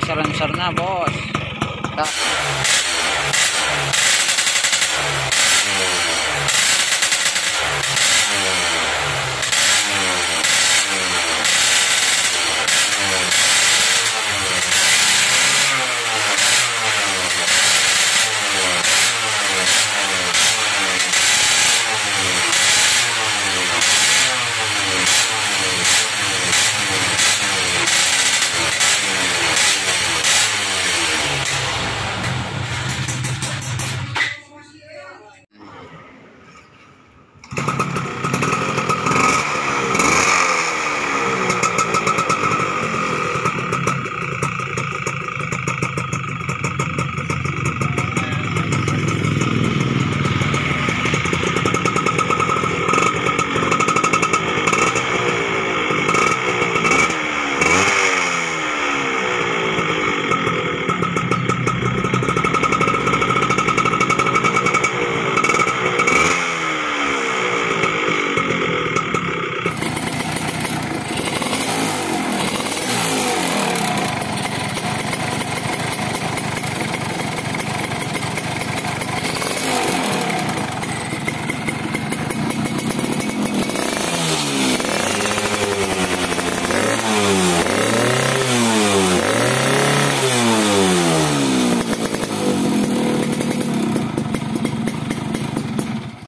serem-serem na bos.